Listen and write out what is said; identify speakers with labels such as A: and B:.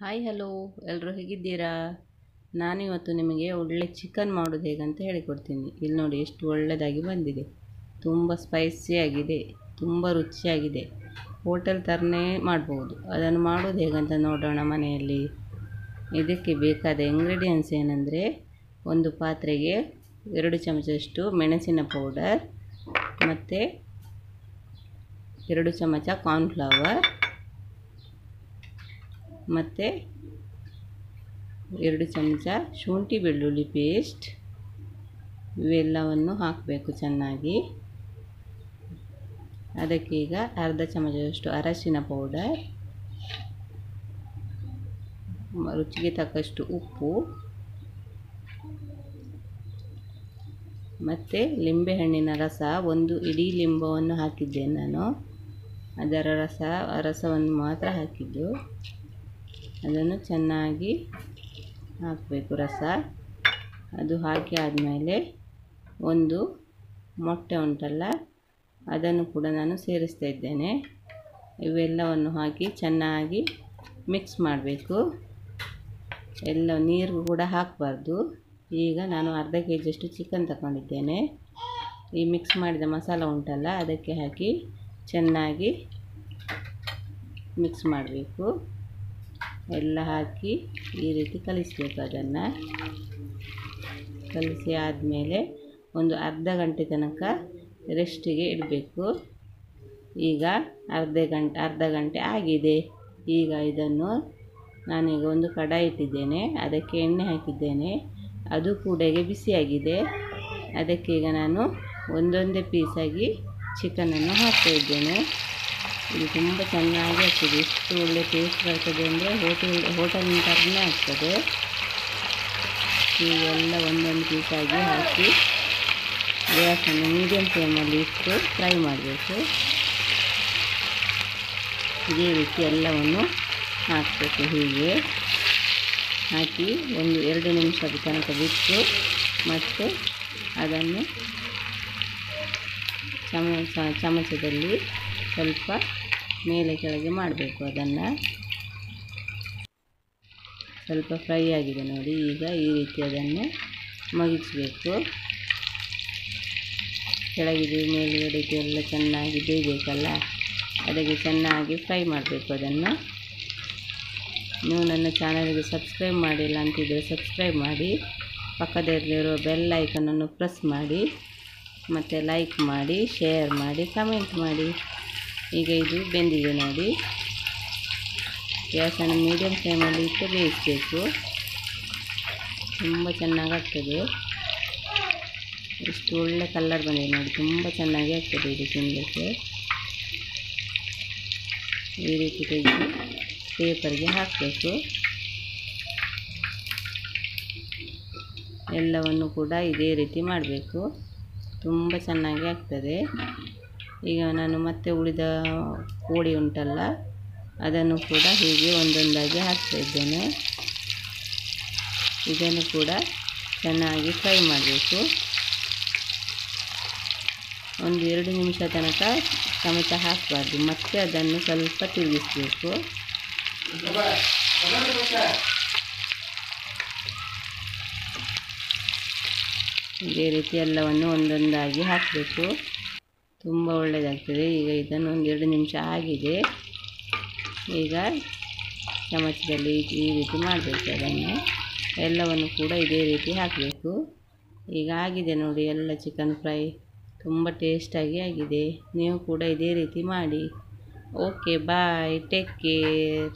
A: Hi, hello. ಎಲ್ಲರೂ ಹೇಗಿದ್ದೀರಾ? ನಾನಿವತ್ತು ನಿಮಗೆ ಒಳ್ಳೆ ಚಿಕನ್ ಮಾಡೋದು ಹೇಗಂತ ಹೇಳಿಕೊಡ್ತೀನಿ. ಇಲ್ಲಿ ನೋಡಿ ಎಷ್ಟು ಒಳ್ಳೆಯದಾಗಿ ಬಂದಿದೆ. ತುಂಬ ಸ್ಪೈಸಿಯಾಗಿದೆ ತುಂಬ ರುಚಿಯಾಗಿದೆ. ಹೋಟೆಲ್ ಥರನೇ ಮಾಡ್ಬೋದು. ಅದನ್ನು ಮಾಡೋದು ಹೇಗಂತ ನೋಡೋಣ ಮನೆಯಲ್ಲಿ. ಇದಕ್ಕೆ ಬೇಕಾದ ಇಂಗ್ರೀಡಿಯೆಂಟ್ಸ್ ಏನಂದರೆ, ಒಂದು ಪಾತ್ರೆಗೆ ಎರಡು ಚಮಚದಷ್ಟು ಮೆಣಸಿನ ಪೌಡರ್ ಮತ್ತು ಎರಡು ಚಮಚ ಕಾರ್ನ್ಫ್ಲವರ್ ಮತ್ತು ಎರಡು ಚಮಚ ಶುಂಠಿ ಬೆಳ್ಳುಳ್ಳಿ ಪೇಸ್ಟ್ ಇವೆಲ್ಲವನ್ನು ಹಾಕಬೇಕು ಚೆನ್ನಾಗಿ. ಅದಕ್ಕೆ ಈಗ ಅರ್ಧ ಚಮಚದಷ್ಟು ಅರಶಿನ ಪೌಡರ್ ರುಚಿಗೆ ತಕ್ಕಷ್ಟು ಉಪ್ಪು, ಮತ್ತು ಲಿಂಬೆಹಣ್ಣಿನ ರಸ. ಒಂದು ಇಡೀ ಲಿಂಬವನ್ನು ಹಾಕಿದ್ದೆ ನಾನು. ಅದರ ರಸ, ರಸವನ್ನು ಮಾತ್ರ ಹಾಕಿದ್ದು. ಅದನ್ನು ಚೆನ್ನಾಗಿ ಹಾಕಬೇಕು ರಸ. ಅದು ಹಾಕಿ ಆದಮೇಲೆ ಒಂದು ಮೊಟ್ಟೆ ಉಂಟಲ್ಲ, ಅದನ್ನು ಕೂಡ ನಾನು ಸೇರಿಸ್ತಾ ಇದ್ದೇನೆ. ಇವೆಲ್ಲವನ್ನು ಹಾಕಿ ಚೆನ್ನಾಗಿ ಮಿಕ್ಸ್ ಮಾಡಬೇಕು. ಎಲ್ಲ ನೀರು ಕೂಡ ಹಾಕಬಾರ್ದು. ಈಗ ನಾನು ಅರ್ಧ ಕೆ ಜಿಯಷ್ಟು ಚಿಕನ್ ತಗೊಂಡಿದ್ದೇನೆ. ಈ ಮಿಕ್ಸ್ ಮಾಡಿದ ಮಸಾಲ ಉಂಟಲ್ಲ, ಅದಕ್ಕೆ ಹಾಕಿ ಚೆನ್ನಾಗಿ ಮಿಕ್ಸ್ ಮಾಡಬೇಕು. ಎಲ್ಲ ಹಾಕಿ ಈ ರೀತಿ ಕಲಿಸಬೇಕು ಅದನ್ನು. ಕಲಿಸಿ ಆದಮೇಲೆ ಒಂದು ಅರ್ಧ ಗಂಟೆ ತನಕ ರೆಸ್ಟಿಗೆ ಇಡಬೇಕು. ಈಗ ಅರ್ಧ ಗಂಟೆ ಅರ್ಧ ಗಂಟೆ ಆಗಿದೆ. ಈಗ ಇದನ್ನು ನಾನೀಗ ಒಂದು ಕಡಾಯಿ ಇಟ್ಟಿದ್ದೇನೆ, ಅದಕ್ಕೆ ಎಣ್ಣೆ ಹಾಕಿದ್ದೇನೆ. ಅದು ಕೂಡಗೆ ಬಿಸಿಯಾಗಿದೆ. ಅದಕ್ಕೆ ಈಗ ನಾನು ಒಂದೊಂದೇ ಪೀಸಾಗಿ ಚಿಕನನ್ನು ಹಾಕ್ತಾ ಇದ್ದೇನೆ. ಇದು ತುಂಬ ಚೆನ್ನಾಗಿ ಆಗ್ತದೆ. ಎಷ್ಟು ಒಳ್ಳೆ ಟೇಸ್ಟ್ ಬರ್ತದೆ ಅಂದರೆ ಹೋಟೆಲ್ ಹೋಟೆಲಿನ ಥರನೇ ಆಗ್ತದೆ. ಇವೆಲ್ಲ ಒಂದೊಂದು ಪೀಸಾಗಿ ಹಾಕಿ ಗ್ಯಾಸನ್ನು ಮೀಡಿಯಮ್ ಫ್ಲೇಮಲ್ಲಿ ಇಟ್ಟು ಫ್ರೈ ಮಾಡಬೇಕು. ಇದೇ ರೀತಿ ಎಲ್ಲವನ್ನು ಹಾಕಬೇಕು ಹೀಗೆ. ಹಾಕಿ ಒಂದು ಎರಡು ನಿಮಿಷದ ತನಕ ಬಿಟ್ಟು ಮತ್ತು ಅದನ್ನು ಚಮಚ, ಚಮಚದಲ್ಲಿ ಸ್ವಲ್ಪ ಮೇಲೆ ಕೆಳಗೆ ಮಾಡಬೇಕು ಅದನ್ನು. ಸ್ವಲ್ಪ ಫ್ರೈ ಆಗಿದೆ ನೋಡಿ, ಈಗ ಈ ರೀತಿ ಅದನ್ನು ಮಗಿಸಬೇಕು. ಕೆಳಗಿದೆ, ಮೇಲುಗಡೆ ಎಲ್ಲ ಚೆನ್ನಾಗಿ ಬೇಯಬೇಕಲ್ಲ, ಅದಕ್ಕೆ ಚೆನ್ನಾಗಿ ಫ್ರೈ ಮಾಡಬೇಕು ಅದನ್ನು. ನೀವು ನನ್ನ ಚಾನಲ್ಗೆ ಸಬ್ಸ್ಕ್ರೈಬ್ ಮಾಡಿಲ್ಲ ಅಂತಿದ್ದರೆ ಸಬ್ಸ್ಕ್ರೈಬ್ ಮಾಡಿ, ಪಕ್ಕದಲ್ಲಿರುವ ಬೆಲ್ ಐಕನನ್ನು ಪ್ರೆಸ್ ಮಾಡಿ, ಮತ್ತು ಲೈಕ್ ಮಾಡಿ, ಶೇರ್ ಮಾಡಿ, ಕಮೆಂಟ್ ಮಾಡಿ. ಈಗ ಇದು ಬೆಂದಿದೆ ನೋಡಿ. ಗ್ಯಾಸನ್ನು ಮೀಡಿಯಮ್ ಫ್ಲೇಮಲ್ಲಿ ಇಟ್ಟು ಬೇಯಿಸಬೇಕು. ತುಂಬ ಚೆನ್ನಾಗಾಗ್ತದೆ ಇಷ್ಟು ಒಳ್ಳೆ ಕಲರ್ ಬಂದಿದೆ ನೋಡಿ. ತುಂಬ ಚೆನ್ನಾಗಿ ಆಗ್ತದೆ ಇದು ತಿನ್ನಲಿಕ್ಕೆ ಈ ರೀತಿ ತೆಗೆದು ಪೇಪರ್ಗೆ ಹಾಕಬೇಕು. ಎಲ್ಲವನ್ನು ಕೂಡ ಇದೇ ರೀತಿ ಮಾಡಬೇಕು. ತುಂಬ ಚೆನ್ನಾಗಿ ಆಗ್ತದೆ. ಈಗ ನಾನು ಮತ್ತೆ ಉಳಿದ ಕೋಳಿ ಉಂಟಲ್ಲ, ಅದನ್ನು ಕೂಡ ಹೀಗೆ ಒಂದೊಂದಾಗಿ ಹಾಕ್ತಾ ಇದ್ದೇನೆ. ಇದನ್ನು ಕೂಡ ಚೆನ್ನಾಗಿ ಫ್ರೈ ಮಾಡಬೇಕು. ಒಂದು ಎರಡು ನಿಮಿಷ ತನಕ ಸಮೇತ ಹಾಕಬಾರ್ದು, ಮತ್ತೆ ಅದನ್ನು ಸ್ವಲ್ಪ ತಿರುಗಿಸಬೇಕು. ಇದೇ ರೀತಿ ಎಲ್ಲವನ್ನು ಒಂದೊಂದಾಗಿ ಹಾಕಬೇಕು. ತುಂಬ ಒಳ್ಳೆಯದಾಗ್ತದೆ ಈಗ ಇದನ್ನು ಎರಡು ನಿಮಿಷ ಆಗಿದೆ. ಈಗ ಚಮಚದಲ್ಲಿ ಈ ರೀತಿ ಮಾಡಬೇಕು ಅದನ್ನು. ಎಲ್ಲವನ್ನು ಕೂಡ ಇದೇ ರೀತಿ ಹಾಕಬೇಕು. ಈಗ ಆಗಿದೆ ನೋಡಿ, ಎಲ್ಲ ಚಿಕನ್ ಫ್ರೈ ತುಂಬ ಟೇಸ್ಟಾಗಿ ಆಗಿದೆ. ನೀವು ಕೂಡ ಇದೇ ರೀತಿ ಮಾಡಿ. Okay bye take care